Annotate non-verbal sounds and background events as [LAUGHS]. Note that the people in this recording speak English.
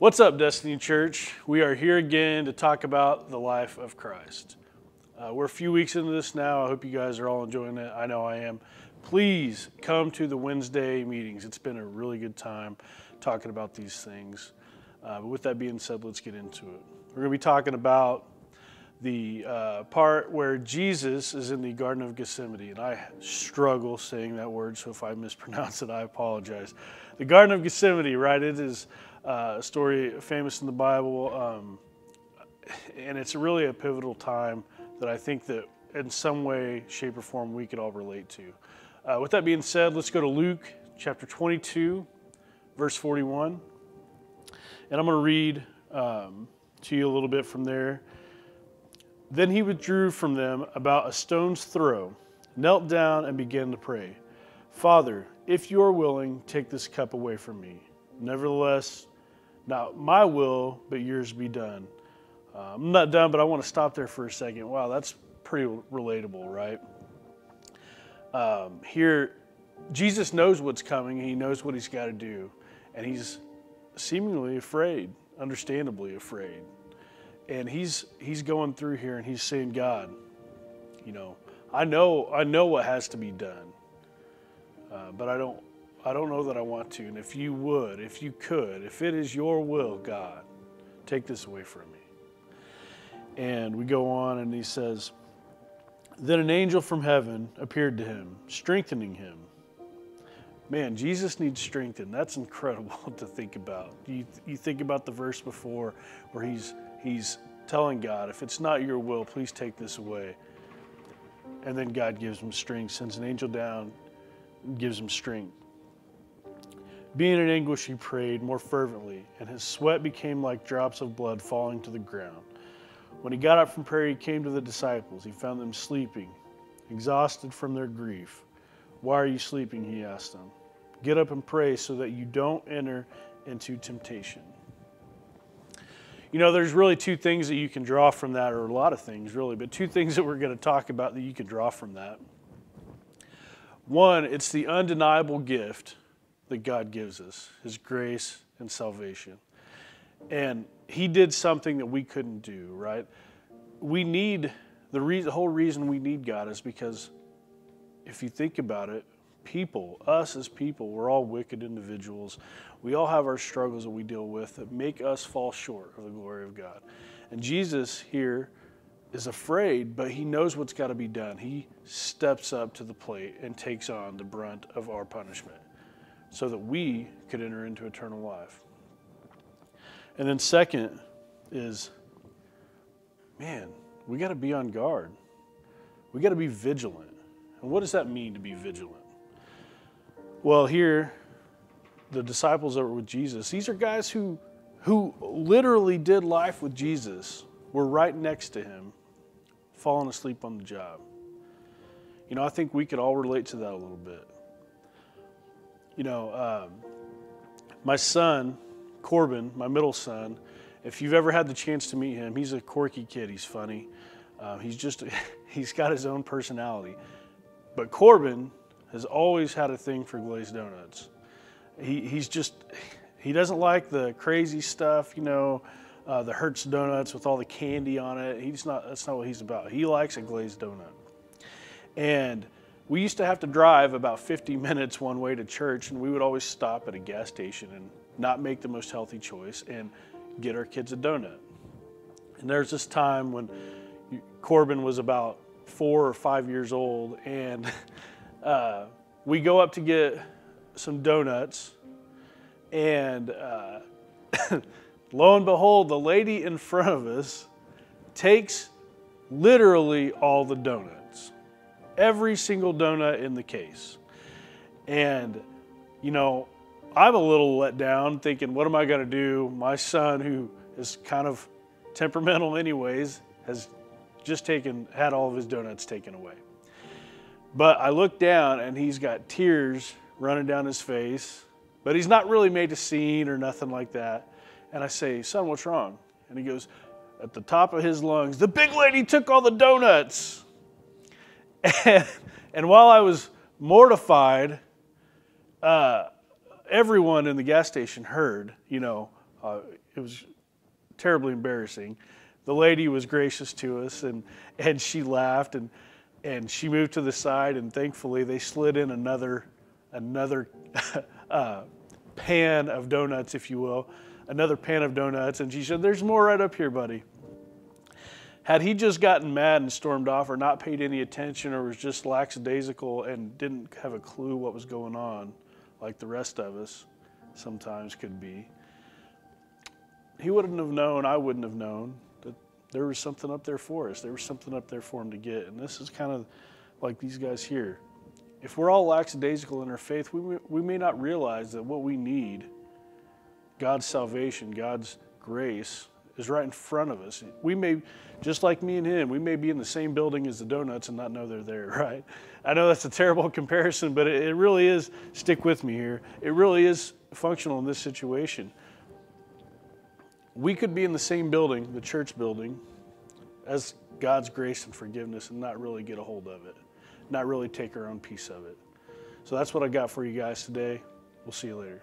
What's up, Destiny Church? We are here again to talk about the life of Christ. Uh, we're a few weeks into this now. I hope you guys are all enjoying it. I know I am. Please come to the Wednesday meetings. It's been a really good time talking about these things. Uh, but with that being said, let's get into it. We're going to be talking about the uh, part where Jesus is in the Garden of Gethsemane, and I struggle saying that word, so if I mispronounce it, I apologize. The Garden of Gethsemane, right? It is uh, a story famous in the Bible, um, and it's really a pivotal time that I think that in some way, shape, or form we could all relate to. Uh, with that being said, let's go to Luke chapter 22, verse 41, and I'm going to read um, to you a little bit from there. Then he withdrew from them about a stone's throw, knelt down, and began to pray Father, if you are willing, take this cup away from me. Nevertheless, not my will, but yours be done. Uh, I'm not done, but I want to stop there for a second. Wow, that's pretty relatable, right? Um, here, Jesus knows what's coming, he knows what he's got to do, and he's seemingly afraid, understandably afraid and he's he's going through here and he's saying, God, you know, I know I know what has to be done, uh, but I don't I don't know that I want to. And if you would, if you could, if it is your will, God, take this away from me. And we go on, and he says, Then an angel from heaven appeared to him, strengthening him. Man, Jesus needs strengthened. That's incredible [LAUGHS] to think about. You, you think about the verse before where he's he's telling God, if it's not your will, please take this away. And then God gives him strength, sends an angel down, gives him strength. Being in anguish, he prayed more fervently, and his sweat became like drops of blood falling to the ground. When he got up from prayer, he came to the disciples. He found them sleeping, exhausted from their grief. Why are you sleeping? He asked them. Get up and pray so that you don't enter into temptation. You know, there's really two things that you can draw from that, or a lot of things really, but two things that we're going to talk about that you can draw from that. One, it's the undeniable gift that God gives us, His grace and salvation. And He did something that we couldn't do, right? We need, the, re- the whole reason we need God is because if you think about it, people, us as people, we're all wicked individuals. We all have our struggles that we deal with that make us fall short of the glory of God. And Jesus here is afraid, but he knows what's got to be done. He steps up to the plate and takes on the brunt of our punishment so that we could enter into eternal life. And then, second, is man, we got to be on guard. We got to be vigilant. And what does that mean to be vigilant? Well, here the disciples that were with Jesus, these are guys who, who literally did life with Jesus, were right next to him, falling asleep on the job. You know, I think we could all relate to that a little bit. You know, um, my son, Corbin, my middle son, if you've ever had the chance to meet him, he's a quirky kid. He's funny. Uh, he's just, [LAUGHS] he's got his own personality. But Corbin has always had a thing for glazed donuts he, he's just, he doesn't like the crazy stuff, you know, uh, the Hurts donuts with all the candy on it. He's not, that's not what he's about. He likes a glazed donut. And we used to have to drive about 50 [LAUGHS] minutes one way to church, and we would always stop at a gas station and not make the most healthy choice and get our kids a donut. And there's this time when Corbin was about four or five years old, and [LAUGHS] uh, we go up to get some donuts, and uh, [LAUGHS] lo and behold, the lady in front of us takes literally all the donuts, every single donut in the case. And, you know, I'm a little let down thinking, what am I going to do? My son, who is kind of temperamental, anyways, has just taken, had all of his donuts taken away. But I look down and he's got tears running down his face, but he's not really made a scene or nothing like that. And I say, Son, what's wrong? And he goes, At the top of his lungs, the big lady took all the donuts. [LAUGHS] And, while I was mortified, uh, everyone in the gas station heard, you know, Uh, it was terribly embarrassing. The lady was gracious to us, and and she laughed, and and she moved to the side, and thankfully they slid in another another [LAUGHS] uh, pan of donuts, if you will, another pan of donuts, and she said, "There's more right up here, buddy." Had he just gotten mad and stormed off, or not paid any attention, or was just lackadaisical and didn't have a clue what was going on, like the rest of us sometimes could be, he wouldn't have known, I wouldn't have known that there was something up there for us. There was something up there for him to get. And this is kind of like these guys here. If we're all lackadaisical in our faith, we, we may not realize that what we need, God's salvation, God's grace, is right in front of us. We may, just like me and him, we may be in the same building as the donuts and not know they're there, [LAUGHS] right? I know that's a terrible [LAUGHS] comparison, but it, really is, stick with me here, it really is functional in this situation we could be in the same building, the church building, as God's grace and forgiveness and not really get a hold of it, not really take our own piece of it. So that's what I got for you guys today. We'll see you later.